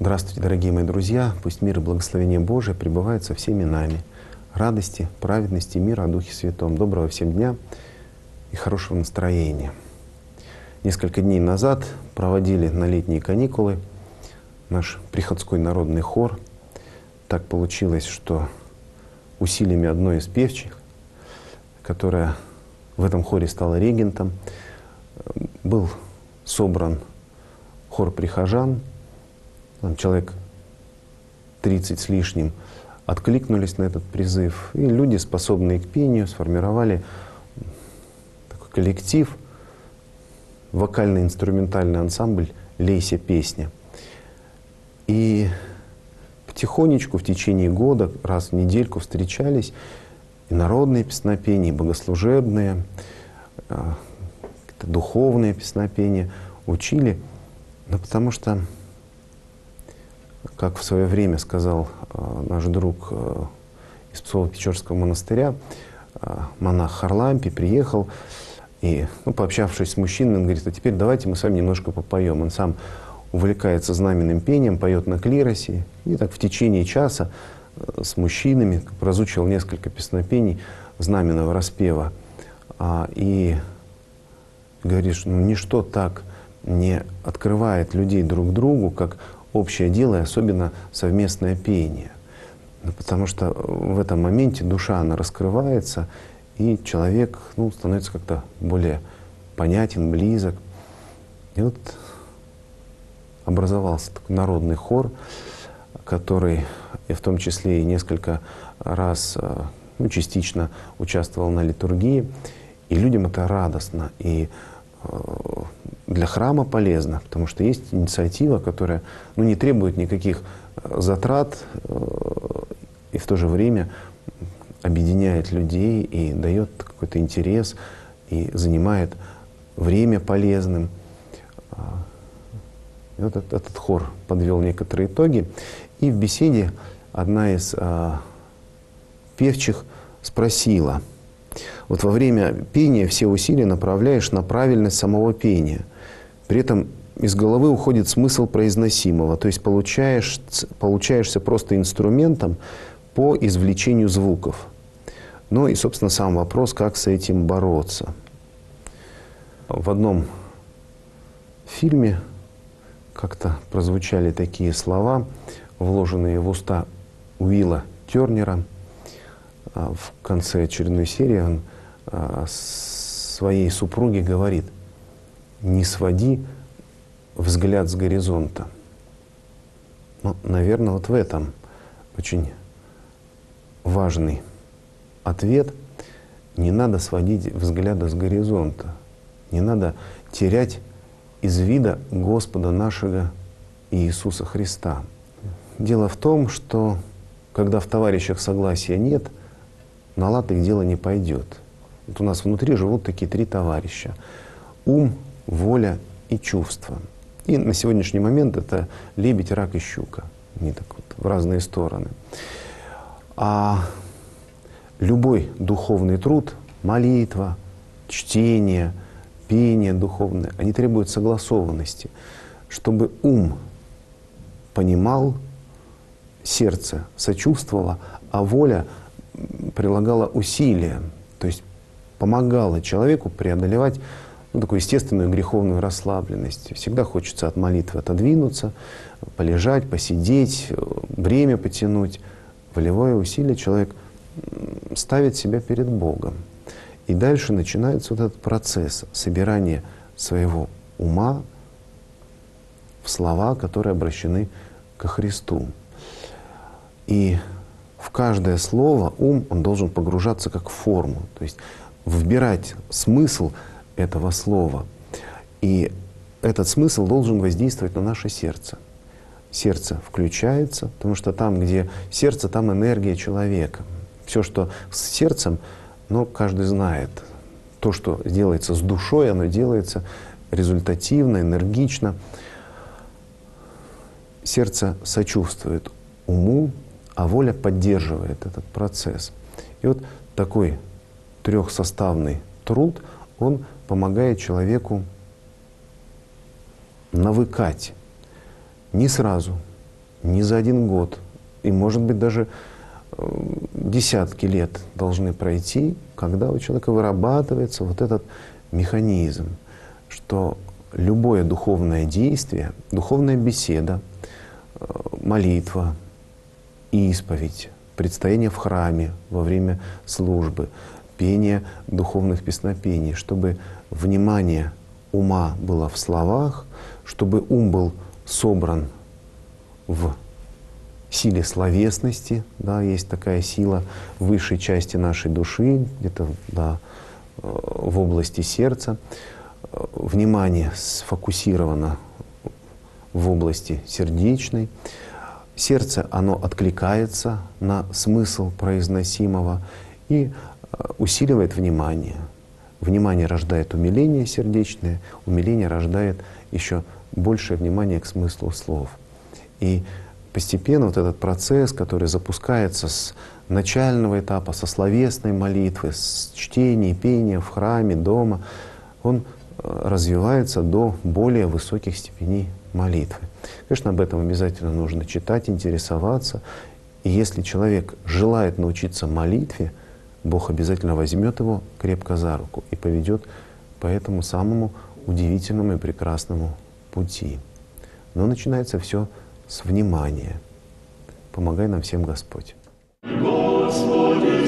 Здравствуйте, дорогие мои друзья! Пусть мир и благословение Божие пребывают со всеми нами. Радости, праведности, мира о Духе Святом. Доброго всем дня и хорошего настроения. Несколько дней назад проводили на летние каникулы наш приходской народный хор. Так получилось, что усилиями одной из певчих, которая в этом хоре стала регентом, был собран хор прихожан, там человек 30 с лишним откликнулись на этот призыв. И люди, способные к пению, сформировали коллектив, вокально-инструментальный ансамбль «Лейся песня». И потихонечку в течение года, раз в недельку встречались и народные песнопения, и богослужебные, а, духовные песнопения учили, ну, потому что как в свое время сказал э, наш друг э, из Псово-Печорского монастыря, монах Харлампи, приехал, и, ну, пообщавшись с мужчиной, он говорит, а теперь давайте мы с вами немножко попоем. Он сам увлекается знаменным пением, поет на клиросе, и так в течение часа э, с мужчинами разучил несколько песнопений знаменного распева. А, и говоришь, ну, ничто так не открывает людей друг другу, как общее дело, и особенно совместное пение. Ну, потому что в этом моменте душа, она раскрывается, и человек ну, становится как-то более понятен, близок. И вот образовался такой народный хор, который в том числе и несколько раз э, ну, частично участвовал на литургии. И людям это радостно. И э, для храма полезно, потому что есть инициатива, которая ну, не требует никаких э, затрат и в то же время объединяет людей и дает какой-то интерес и занимает время полезным. А, и вот этот, этот хор подвел некоторые итоги. И в беседе одна из а, певчих спросила, вот во время пения все усилия направляешь на правильность самого пения – при этом из головы уходит смысл произносимого, то есть получаешь, получаешься просто инструментом по извлечению звуков. Ну и, собственно, сам вопрос, как с этим бороться. В одном фильме как-то прозвучали такие слова, вложенные в уста Уилла Тернера. А в конце очередной серии он а, своей супруге говорит – не своди взгляд с горизонта. Ну, наверное, вот в этом очень важный ответ. Не надо сводить взгляда с горизонта. Не надо терять из вида Господа нашего Иисуса Христа. Дело в том, что когда в товарищах согласия нет, на лад их дело не пойдет. Вот у нас внутри живут такие три товарища. Ум, воля и чувство. И на сегодняшний момент это лебедь, рак и щука. Они так вот в разные стороны. А любой духовный труд, молитва, чтение, пение духовное, они требуют согласованности, чтобы ум понимал, сердце сочувствовало, а воля прилагала усилия, то есть помогала человеку преодолевать ну, такую естественную греховную расслабленность. Всегда хочется от молитвы отодвинуться, полежать, посидеть, время потянуть. Волевое усилие человек ставит себя перед Богом. И дальше начинается вот этот процесс собирания своего ума в слова, которые обращены ко Христу. И в каждое слово ум, он должен погружаться как в форму, то есть вбирать смысл – этого слова. И этот смысл должен воздействовать на наше сердце. Сердце включается, потому что там, где сердце, там энергия человека. Все, что с сердцем, ну, каждый знает. то, что делается с душой, оно делается результативно, энергично. Сердце сочувствует уму, а воля поддерживает этот процесс. И вот такой трехсоставный труд, он помогает человеку навыкать не сразу, не за один год, и, может быть, даже десятки лет должны пройти, когда у человека вырабатывается вот этот механизм, что любое духовное действие, духовная беседа, э, молитва, исповедь, предстояние в храме во время службы, пение духовных песнопений, чтобы внимание ума было в словах, чтобы ум был собран в силе словесности, да, есть такая сила в высшей части нашей души, где-то да, в области сердца. Внимание сфокусировано в области сердечной. Сердце, оно откликается на смысл произносимого и э, усиливает внимание. Внимание рождает умиление сердечное, умиление рождает еще большее внимание к смыслу слов. И постепенно вот этот процесс, который запускается с начального этапа, со словесной молитвы, с чтения, пения в храме, дома, он э, развивается до более высоких степеней молитвы. Конечно, об этом обязательно нужно читать, интересоваться. И если человек желает научиться молитве, Бог обязательно возьмет его крепко за руку и поведет по этому самому удивительному и прекрасному пути. Но начинается все с внимания. Помогай нам всем Господь. Господи,